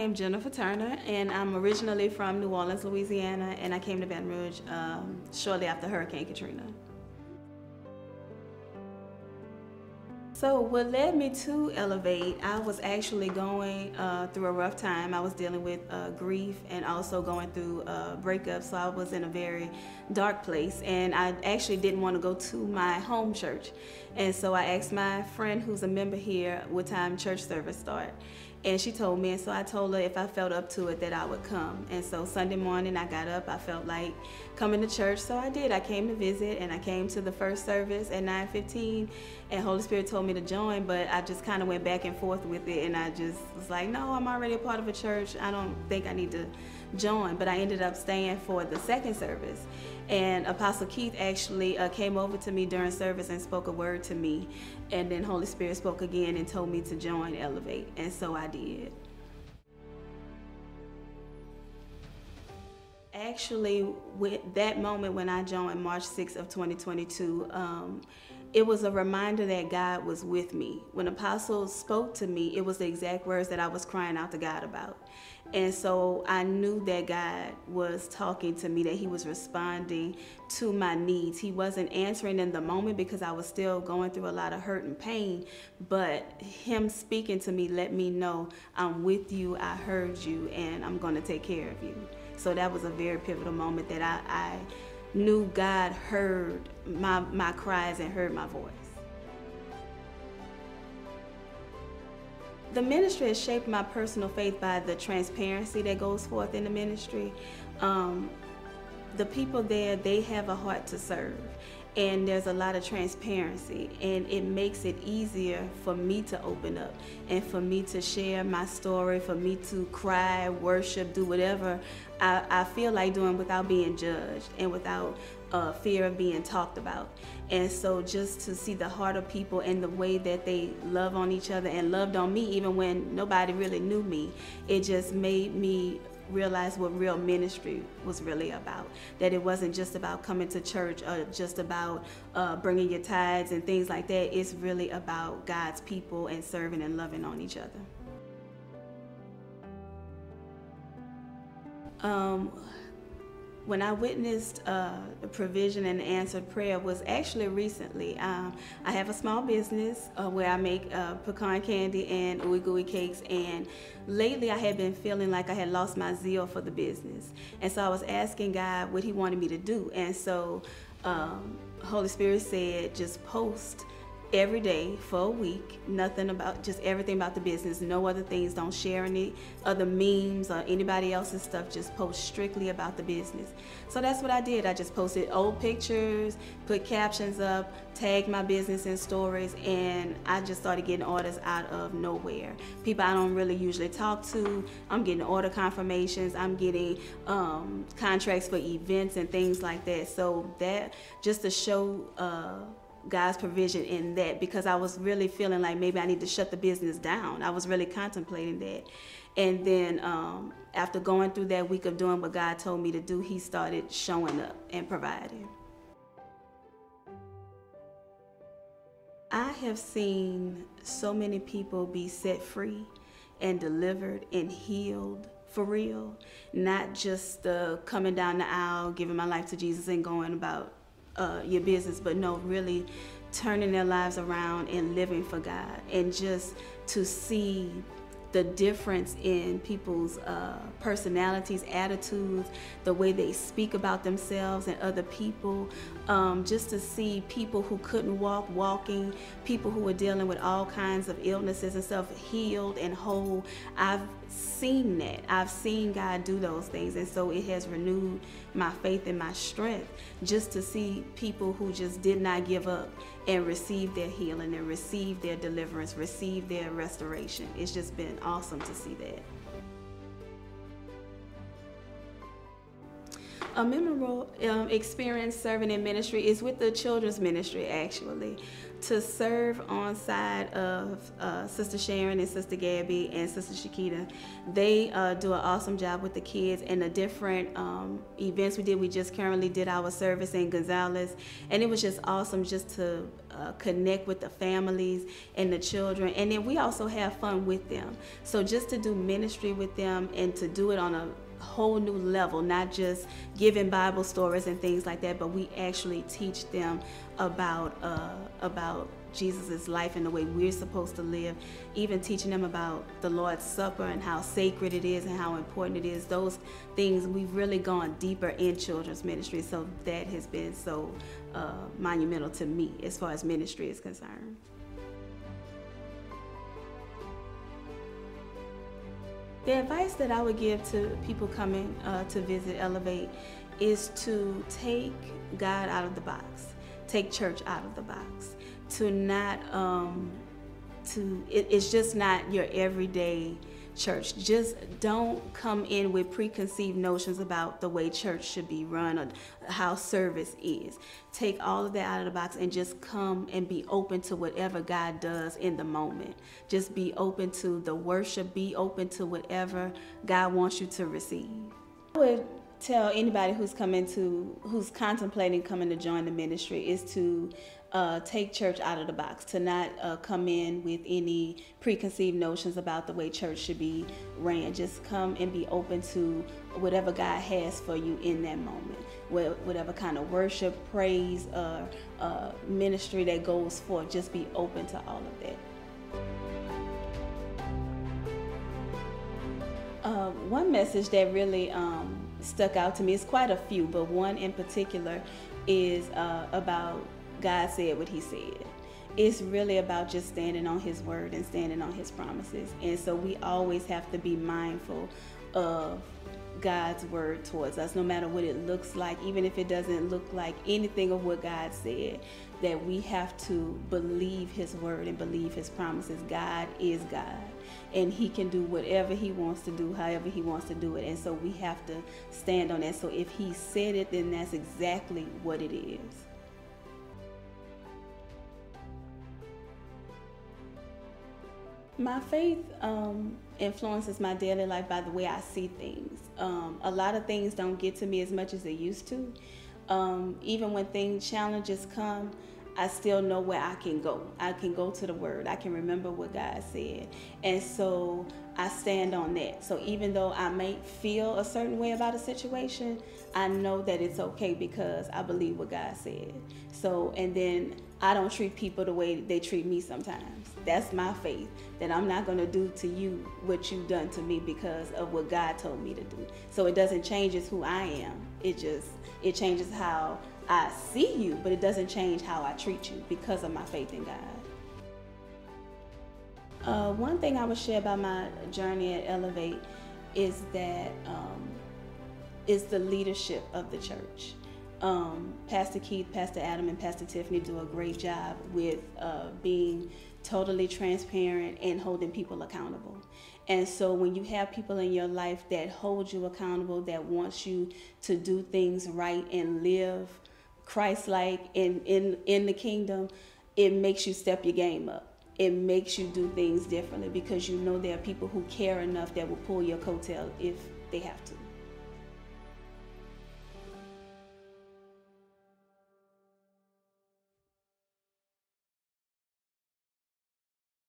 am Jennifer Turner, and I'm originally from New Orleans, Louisiana, and I came to Baton Rouge um, shortly after Hurricane Katrina. So what led me to Elevate, I was actually going uh, through a rough time. I was dealing with uh, grief and also going through a breakup, so I was in a very dark place. And I actually didn't want to go to my home church. And so I asked my friend who's a member here what time church service start. And she told me, and so I told her if I felt up to it that I would come. And so Sunday morning I got up, I felt like coming to church, so I did. I came to visit and I came to the first service at 9.15 and Holy Spirit told me to join, but I just kind of went back and forth with it and I just was like, no, I'm already a part of a church. I don't think I need to join, but I ended up staying for the second service. And Apostle Keith actually uh, came over to me during service and spoke a word to me. And then Holy Spirit spoke again and told me to join Elevate. And so I did. Actually, with that moment when I joined March 6th of 2022, um, it was a reminder that God was with me. When Apostle spoke to me, it was the exact words that I was crying out to God about. And so I knew that God was talking to me, that He was responding to my needs. He wasn't answering in the moment because I was still going through a lot of hurt and pain, but Him speaking to me let me know I'm with you, I heard you, and I'm going to take care of you. So that was a very pivotal moment that I, I knew God heard my, my cries and heard my voice. The ministry has shaped my personal faith by the transparency that goes forth in the ministry. Um, the people there, they have a heart to serve and there's a lot of transparency and it makes it easier for me to open up and for me to share my story for me to cry worship do whatever i, I feel like doing without being judged and without uh, fear of being talked about and so just to see the heart of people and the way that they love on each other and loved on me even when nobody really knew me it just made me realize what real ministry was really about. That it wasn't just about coming to church or just about uh, bringing your tithes and things like that. It's really about God's people and serving and loving on each other. Um, when I witnessed uh, the provision and answered prayer was actually recently. Um, I have a small business uh, where I make uh, pecan candy and ooey gooey cakes and lately I had been feeling like I had lost my zeal for the business. And so I was asking God what he wanted me to do. And so um, Holy Spirit said just post every day for a week. Nothing about, just everything about the business. No other things. Don't share any other memes or anybody else's stuff. Just post strictly about the business. So that's what I did. I just posted old pictures, put captions up, tagged my business in stories, and I just started getting orders out of nowhere. People I don't really usually talk to. I'm getting order confirmations. I'm getting um, contracts for events and things like that. So that just to show. Uh, God's provision in that because I was really feeling like maybe I need to shut the business down. I was really contemplating that. And then um, after going through that week of doing what God told me to do, He started showing up and providing. I have seen so many people be set free and delivered and healed for real, not just uh, coming down the aisle, giving my life to Jesus and going about uh, your business, but no, really turning their lives around and living for God and just to see the difference in people's uh, personalities, attitudes, the way they speak about themselves and other people. Um, just to see people who couldn't walk walking, people who were dealing with all kinds of illnesses and stuff healed and whole. I've seen that. I've seen God do those things. And so it has renewed my faith and my strength just to see people who just did not give up and receive their healing and receive their deliverance, receive their restoration. It's just been awesome to see that. A memorable um, experience serving in ministry is with the children's ministry, actually. To serve on side of uh, Sister Sharon and Sister Gabby and Sister Shakita, they uh, do an awesome job with the kids and the different um, events we did. We just currently did our service in Gonzales, and it was just awesome just to uh, connect with the families and the children, and then we also have fun with them. So just to do ministry with them and to do it on a whole new level, not just giving Bible stories and things like that, but we actually teach them about uh, about Jesus' life and the way we're supposed to live, even teaching them about the Lord's Supper and how sacred it is and how important it is. Those things we've really gone deeper in children's ministry, so that has been so uh, monumental to me as far as ministry is concerned. The advice that I would give to people coming uh, to visit Elevate is to take God out of the box, take church out of the box, to not, um, to, it, it's just not your everyday church. Just don't come in with preconceived notions about the way church should be run or how service is. Take all of that out of the box and just come and be open to whatever God does in the moment. Just be open to the worship, be open to whatever God wants you to receive. I would tell anybody who's coming to who's contemplating coming to join the ministry is to uh, take church out of the box, to not uh, come in with any preconceived notions about the way church should be ran. Just come and be open to whatever God has for you in that moment, whatever kind of worship, praise, uh, uh, ministry that goes forth. Just be open to all of that. Uh, one message that really um, stuck out to me It's quite a few, but one in particular is uh, about God said what He said. It's really about just standing on His word and standing on His promises. And so we always have to be mindful of God's word towards us, no matter what it looks like, even if it doesn't look like anything of what God said, that we have to believe His word and believe His promises. God is God, and He can do whatever He wants to do, however He wants to do it. And so we have to stand on that. So if He said it, then that's exactly what it is. My faith um, influences my daily life by the way I see things. Um, a lot of things don't get to me as much as they used to. Um, even when things challenges come, I still know where I can go. I can go to the Word. I can remember what God said, and so I stand on that. So even though I may feel a certain way about a situation, I know that it's okay because I believe what God said. So and then I don't treat people the way they treat me sometimes. That's my faith that I'm not going to do to you what you've done to me because of what God told me to do. So it doesn't change who I am. It just it changes how I see you, but it doesn't change how I treat you because of my faith in God. Uh, one thing I would share about my journey at Elevate is that um, is the leadership of the church. Um, Pastor Keith, Pastor Adam, and Pastor Tiffany do a great job with uh, being totally transparent and holding people accountable. And so when you have people in your life that hold you accountable, that wants you to do things right and live Christ-like in, in, in the kingdom, it makes you step your game up. It makes you do things differently because you know there are people who care enough that will pull your coattail if they have to.